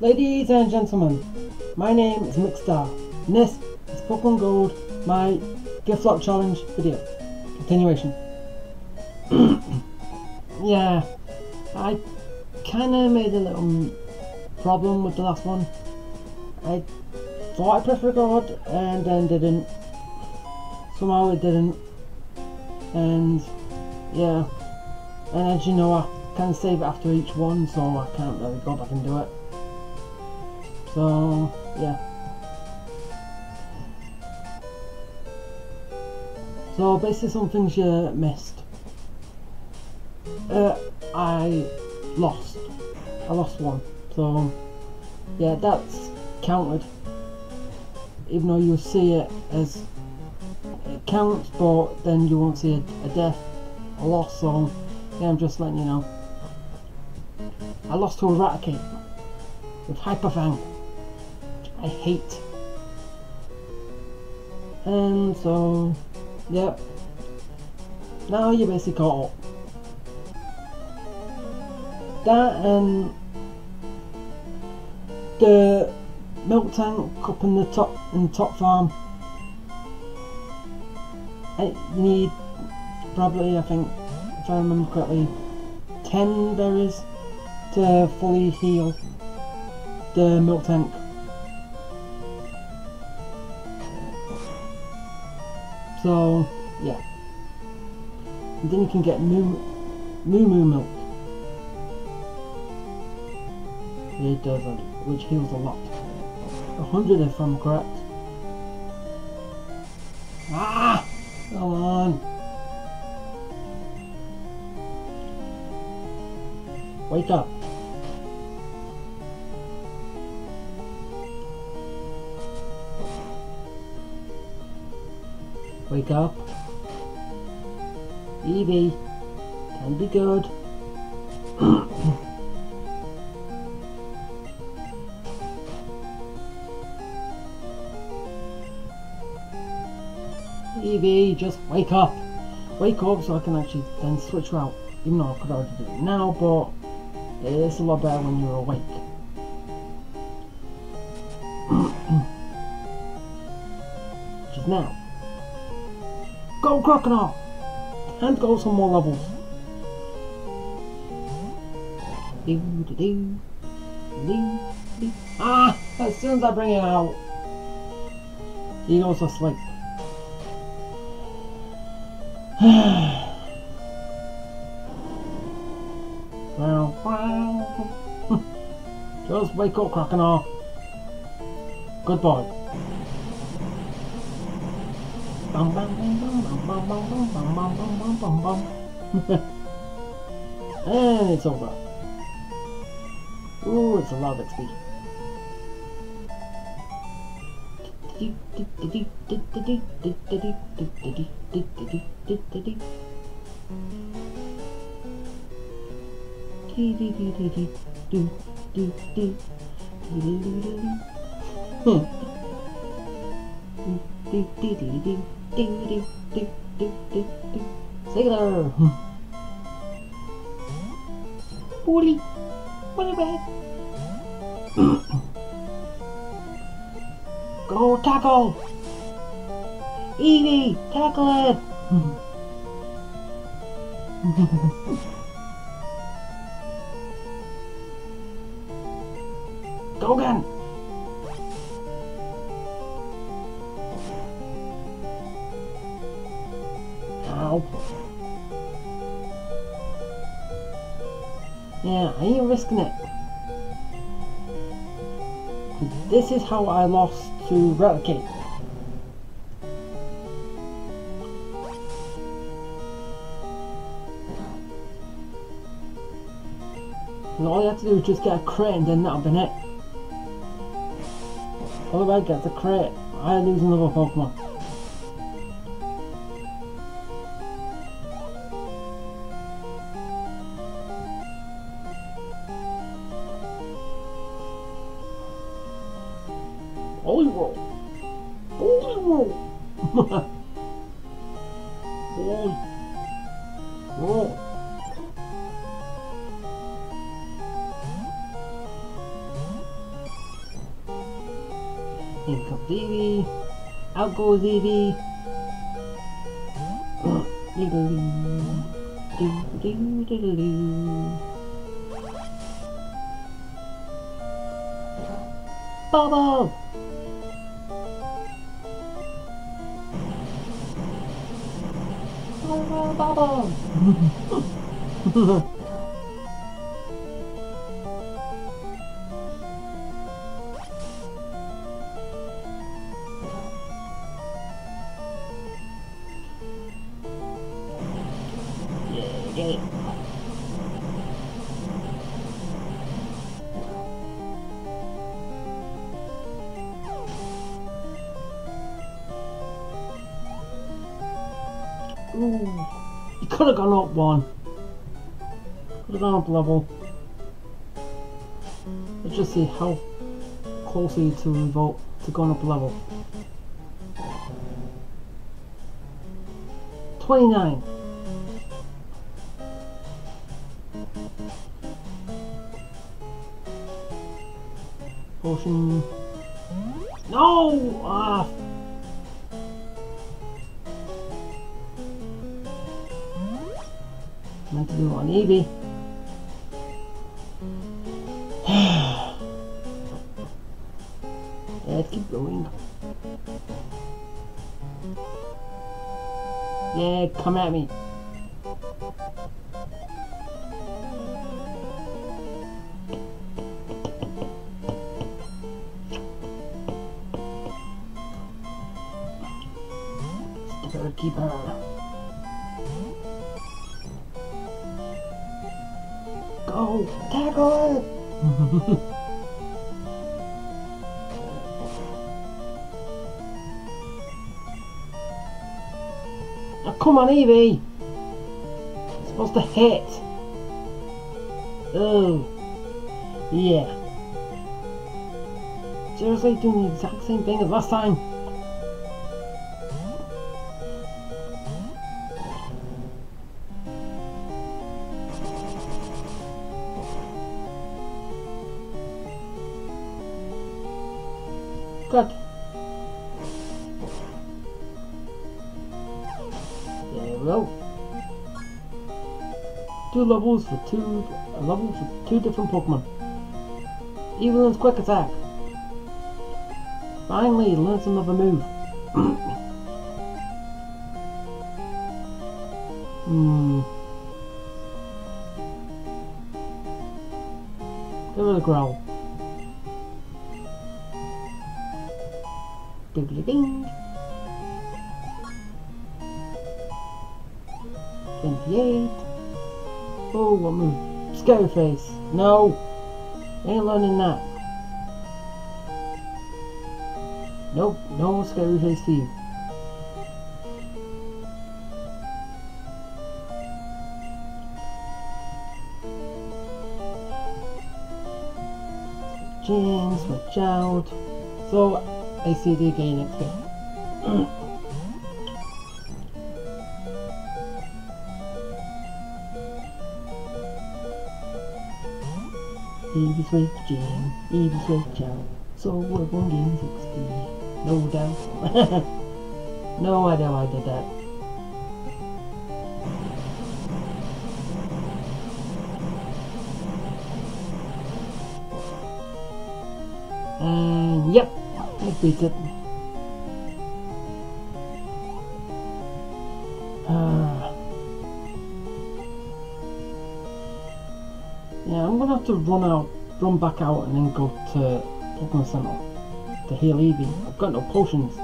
Ladies and gentlemen, my name is Mickstar, and this is Pokemon Gold, my Giftlocke Challenge video. Continuation. yeah, I kinda made a little problem with the last one. I thought I pressed record and then didn't. Somehow it didn't. And yeah, and as you know, I can save it after each one, so I can't really go back and do it. So, yeah. So basically some things you missed. Uh, I lost. I lost one. So, yeah, that's counted. Even though you'll see it as it counts, but then you won't see a, a death, a loss, so yeah, I'm just letting you know. I lost to Eradicate with Hyper Fang. I hate. And so, yep. Now you're basically up. That and the Miltank up in the top in the top farm. I need probably I think if I remember correctly 10 berries to fully heal the Miltank. So, yeah. And then you can get moo moo milk. It does, which heals a lot. A hundred if I'm correct. Ah! Come on! Wake up! Wake up. Eevee. Can be good. Eevee, just wake up. Wake up so I can actually then switch route. Even though I could already do it now, but it's a lot better when you're awake. Now. Crocodile! And go some more levels. Do, do, do, do, do. Ah! As soon as I bring it out, he goes asleep. wow, wow. Just wake up, Crocodile. Good And it's over. Ooh, it's a lot of XP. Sailor! Woolly! Woolly bag! Go tackle! Eevee! Tackle it! Hmm. This is how I lost to Replicate. And all you have to do is just get a crit and then that'll be it. Otherwise gets a crit, I lose another Pokemon. Holy roll. Holy roll. Holy roll. In comes Eevee. Out goes Eevee. Diddly. Ooh, could have gone up one. Could have gone up level. Let's just see how close are you to revolt to going up level. 29. Potion. On Eevee. Let's keep going. Yeah, come at me. Keep her. Come on, Eevee! It's supposed to hit! Oh. Yeah. Seriously, doing the exact same thing as last time? There. Two levels for two uh, levels for two different Pokemon. Evelyn's quick attack. Finally, learns another move. hmm. Give it a growl. Diggly ding. 28. Oh, what move? Scary face. No! Ain't learning that. Nope, no scary face for you. In, switch out. So, I see the Easy switch in, easy switch out. So we're going gain 60. No doubt. no idea why I did that. And yep, I beat it. Run out, run back out, and then go to Pokemon Center to heal Eevee. I've got no potions.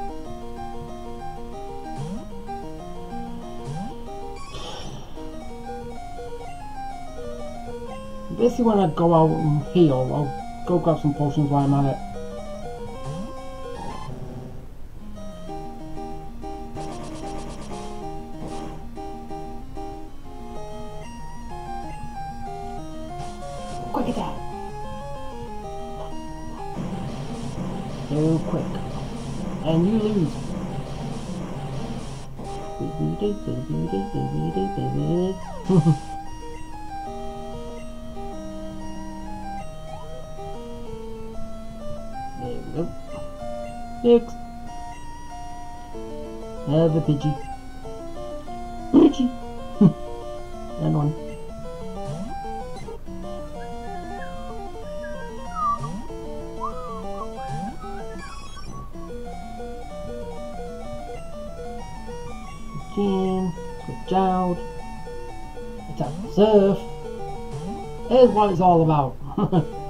Basically, when I go out and heal, I'll go grab some potions while I'm at it. Pidgey. Pidgey. and one. Again. Switch out. Attack Surf. Here's what it's all about.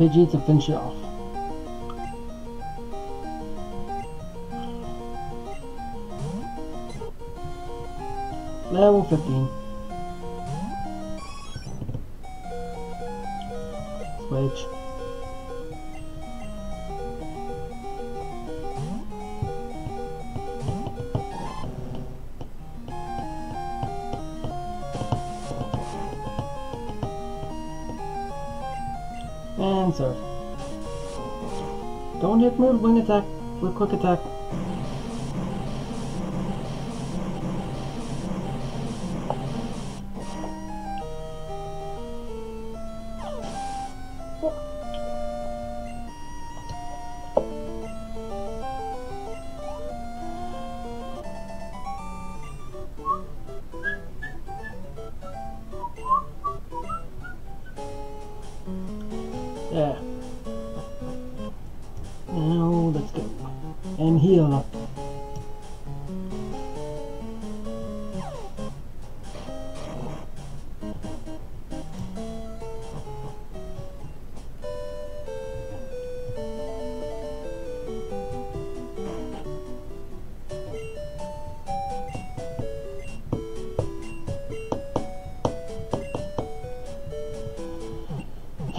Pidgey to finish it off. Level 15. Switch. And surf. Don't hit with wing attack, with quick attack.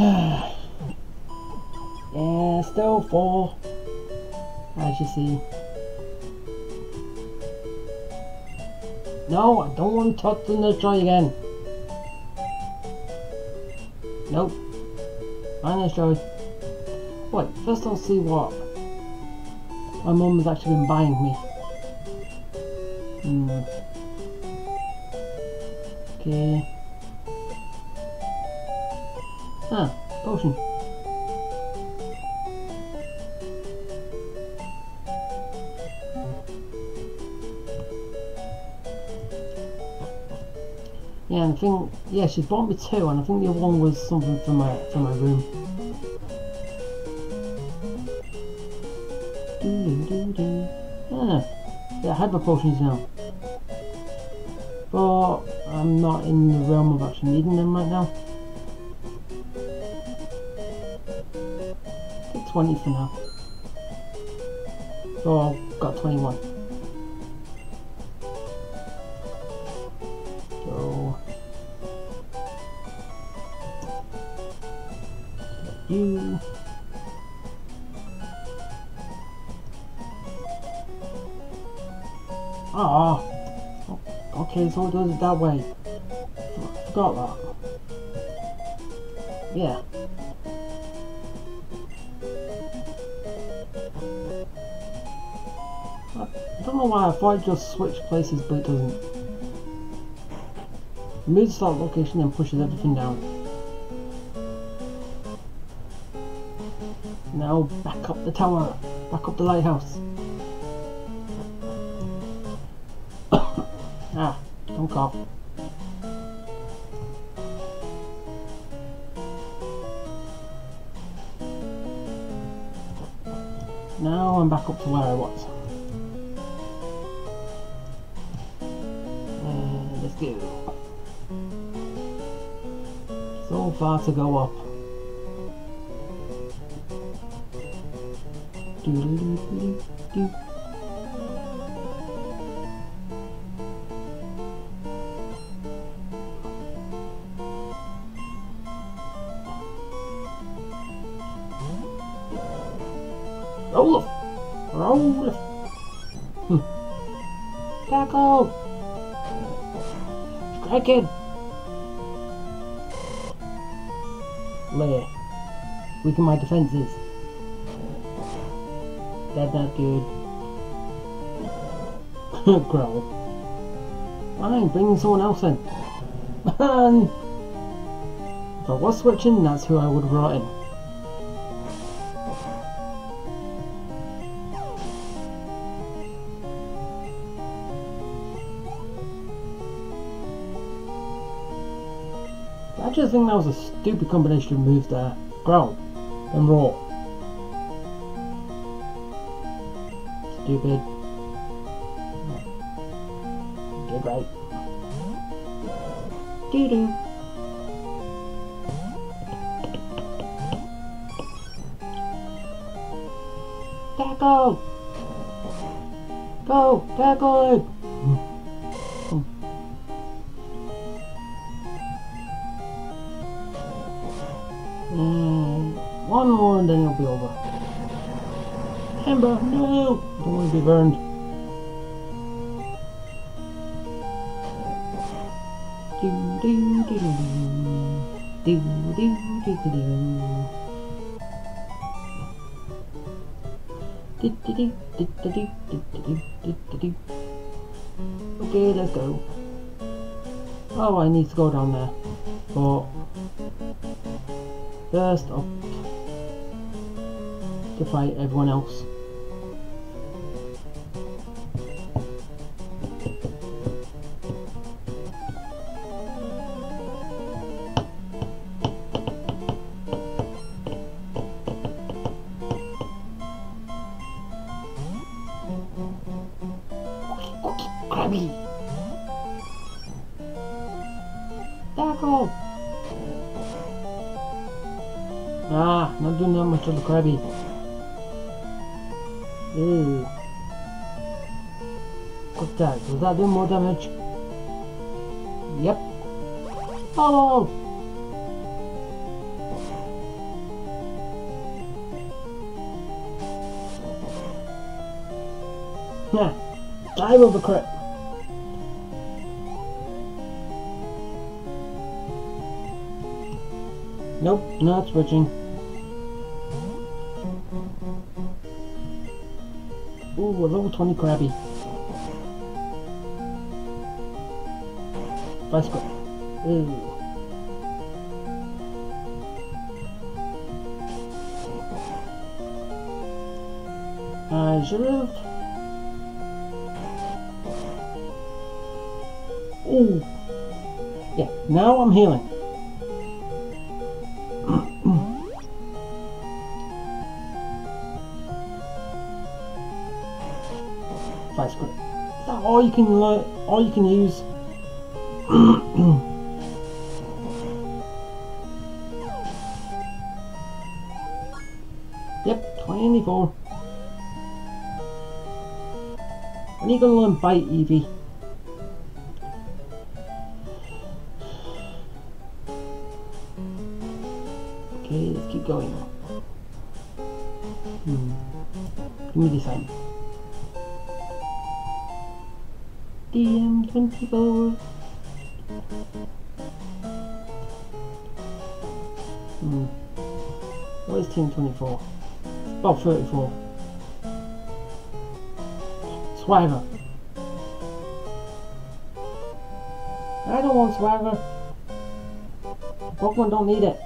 yeah, still four. As you see. No, I don't want to touch the let's try again. Nope. Minus try. Wait, first I'll see what my mum has actually been buying me. Hmm. Okay. Ah, potion. Yeah, and I think yeah, she bought me two, and I think the other one was something for my for my room. Doo doo doo. Ah, yeah, I have my potions now, but I'm not in the realm of actually needing them right now. 20 for now. So I've got 21. So you Ah, okay, so it does it that way. I forgot that. Yeah. Know why I thought it just switched places, but it doesn't. Move the start location then pushes everything down. Now back up the tower, back up the lighthouse. ah, don't cough. Now I'm back up to where I was. Let's. So far to go up. Doo-doo-doo-doo-doo. Roll it! It! Leer. Weaken my defenses. That's not good. Growl. Fine, bring someone else in. Man! If I was switching, that's who I would have brought in. I just think that was a stupid combination of moves there. Growl and roar. Stupid. Get right. Doo doo. Tackle! Go! Tackle it! One more and then it'll be over. Ember, no! Don't want to be burned. Okay, let's go. Oh, I need to go down there. But first up to fight everyone else. Krabby! Tackle! Ah, not doing that much of the Krabby. Ew. What's that? Does that do more damage? Yep. Oh! Nah, I will the crit. Nope, not switching. A level 20 Krabby. Grip. Ooh. I should have. Ooh. Yeah, now I'm healing. All you can? All you can use? yep, 24. When are you gonna learn bite, Eevee? About 34. Swagger. I don't want swagger. Pokemon don't need it.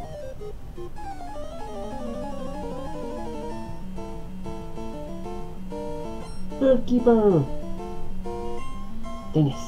Bird Keeper. Dennis.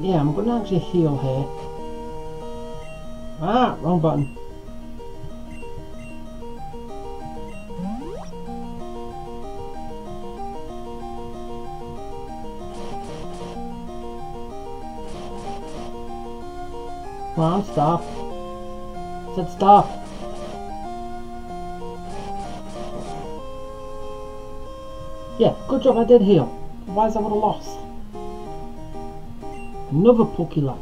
Yeah, I'm gonna actually heal here. Ah, wrong button. Come on, stop. I said stop. Yeah, good job I did heal. Otherwise I would have lost. Another Pokey left.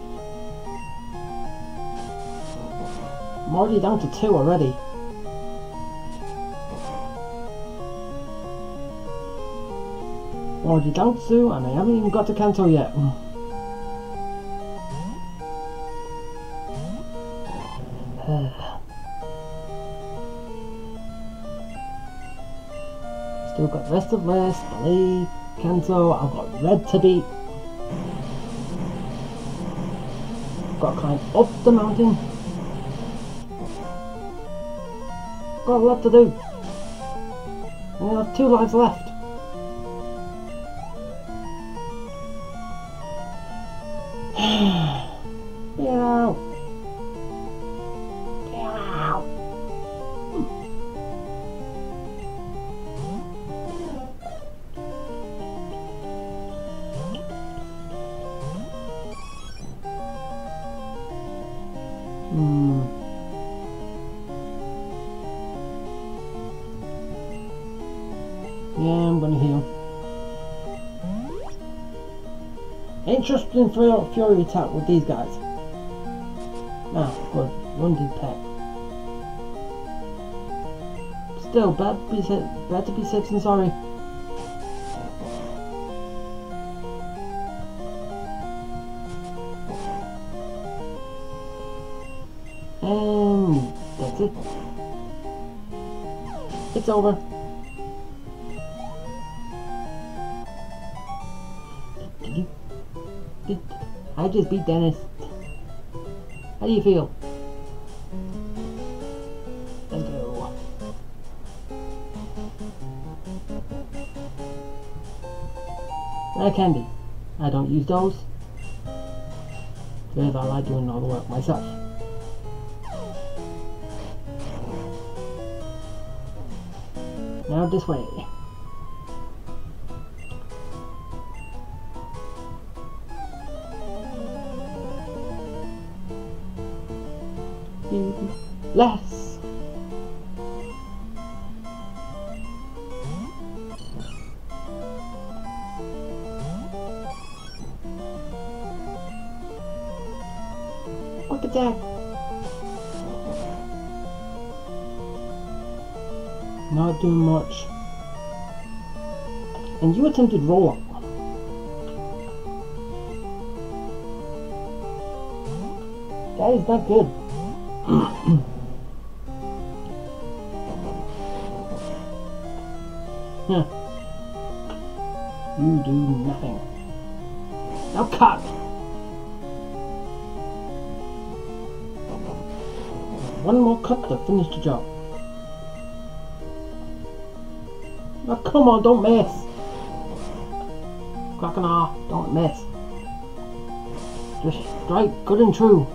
I'm already down to two already. Already down to two and I haven't even got to Kanto yet. Mm. Still got rest of list, Bali, Kanto, I've got red to beat. Got to climb up the mountain. Got a lot to do. Only have two lives left. Interesting Fury attack with these guys. Ah, good. One did pet. Still, bad to be to be safe than sorry. And that's it. It's over. Just beat Dennis? How do you feel? Let's go. Rare candy. I don't use those. Because I like doing all the work myself. Now this way. Less. Look at that. Not doing much. And you attempted roll up. That is not good. You do nothing. Now cut! One more cut to finish the job. Now come on, don't miss! Crocodile, don't miss. Just strike good and true.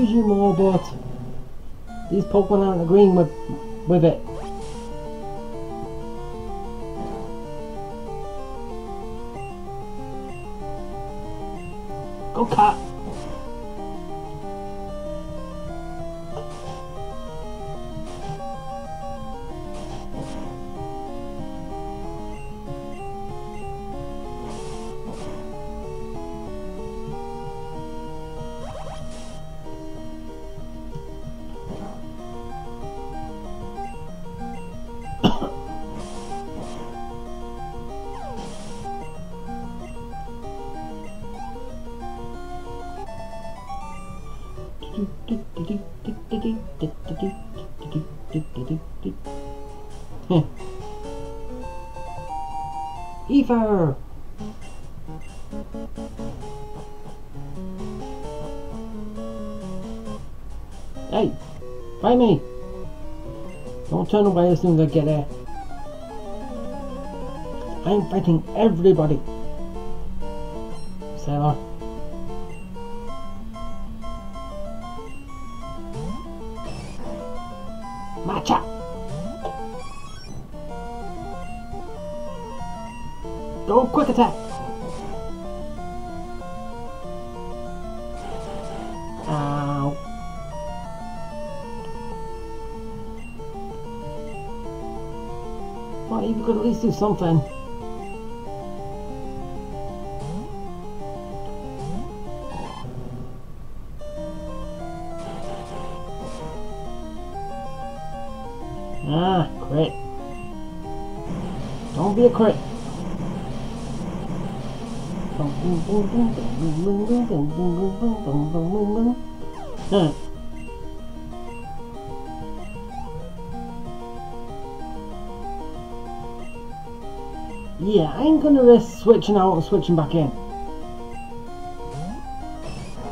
You more, but these Pokemon aren't agreeing with with it. Hey! Fight me! Don't turn away as soon as I get there. I'm fighting everybody. Sailor. Go quick attack! Ow. Well, you could at least do something. I ain't gonna switching out and switching back in.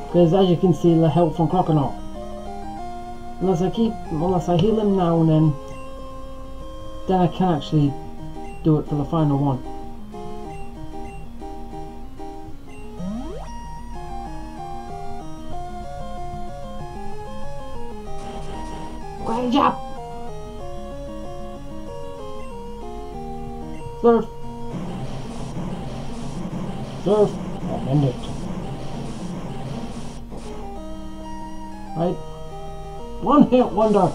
Because as you can see, the help from Croconaw. Unless I keep, unless I heal him now and then, then I can actually do it for the final one. Great job! Surf! Surf! And end it. Right? One hit wonder!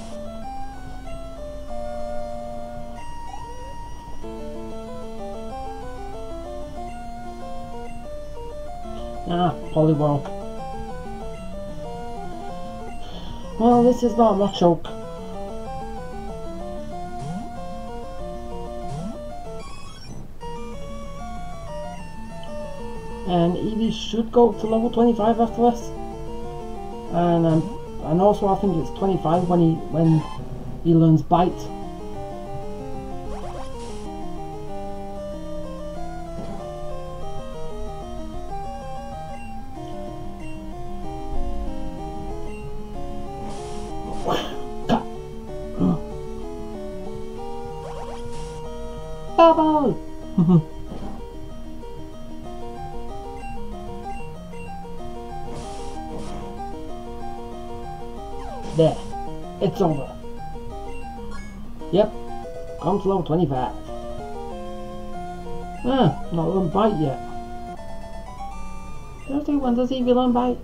Ah, Poliwhirl. Well, this is not much joke. And Eevee should go to level 25 after this. And um, and also I think it's 25 when he when he learns Bite. It's over. Yep. Come to level 25. Ah, not learn bite yet. Seriously, when does he learn bite?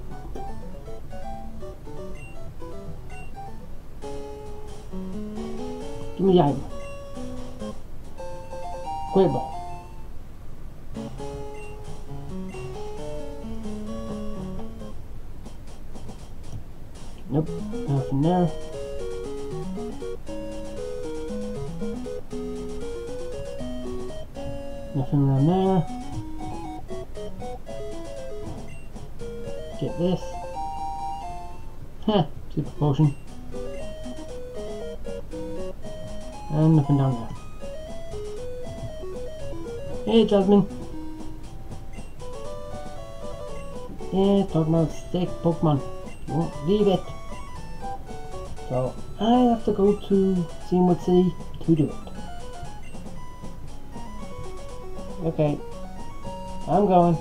Give me the item. Great ball. Nope, nothing there. Nothing around there. Get this. Heh, super potion. And nothing down there. Hey Jasmine. Yeah, talking about sick Pokemon. You won't leave it. So I have to go to Cianwood City to do it. Okay. I'm going.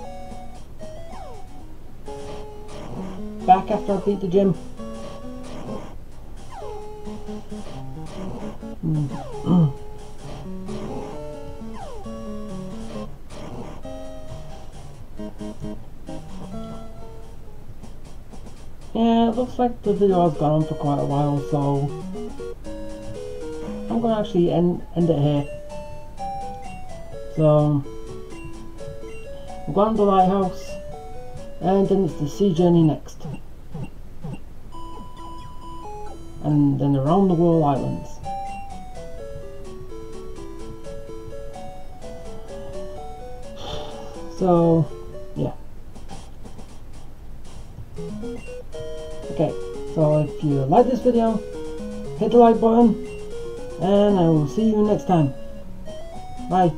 Back after I beat the gym. Yeah, it looks like the video has gone on for quite a while, so I'm gonna actually end end it here. So The lighthouse, and then it's the sea journey next, and then around the world islands. So, yeah. Okay, so if you like this video, hit the like button, and I will see you next time. Bye.